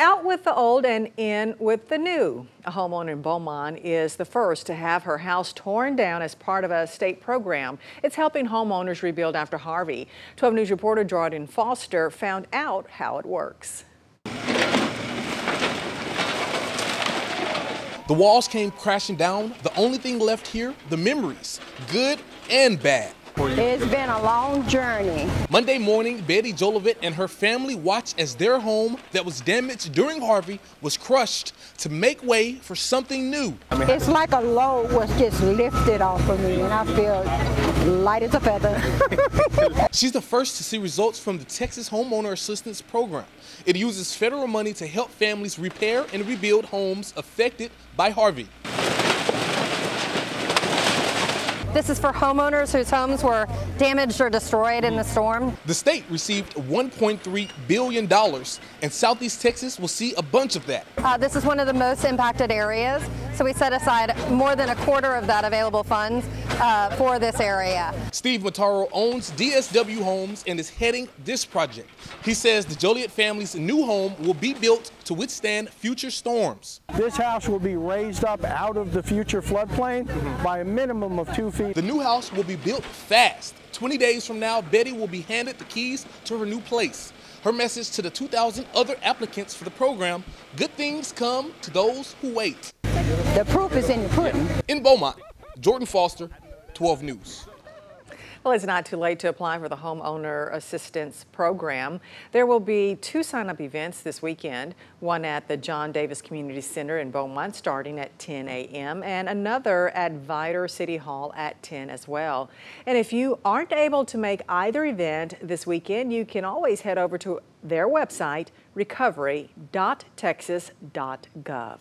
Out with the old and in with the new. A homeowner in Beaumont is the first to have her house torn down as part of a state program. It's helping homeowners rebuild after Harvey. 12 News reporter Jordan Foster found out how it works. The walls came crashing down. The only thing left here, the memories, good and bad. It's been a long journey. Monday morning, Betty Jolivet and her family watched as their home that was damaged during Harvey was crushed to make way for something new. It's like a load was just lifted off of me and I feel light as a feather. She's the first to see results from the Texas Homeowner Assistance Program. It uses federal money to help families repair and rebuild homes affected by Harvey. This is for homeowners whose homes were damaged or destroyed in the storm. The state received $1.3 billion, and Southeast Texas will see a bunch of that. Uh, this is one of the most impacted areas, so we set aside more than a quarter of that available funds uh, for this area. Steve Mataro owns DSW Homes and is heading this project. He says the Jolivet family's new home will be built to withstand future storms. This house will be raised up out of the future floodplain by a minimum of two feet. The new house will be built fast. 20 days from now, Betty will be handed the keys to her new place. Her message to the 2,000 other applicants for the program, good things come to those who wait. The proof is in the pudding. In Beaumont, Jordan Foster, 12 News. Well, it's not too late to apply for the Homeowner Assistance Program. There will be two sign-up events this weekend, one at the John Davis Community Center in Beaumont starting at 10 a.m. and another at Vidor City Hall at 10 as well. And if you aren't able to make either event this weekend, you can always head over to their website, recovery.texas.gov.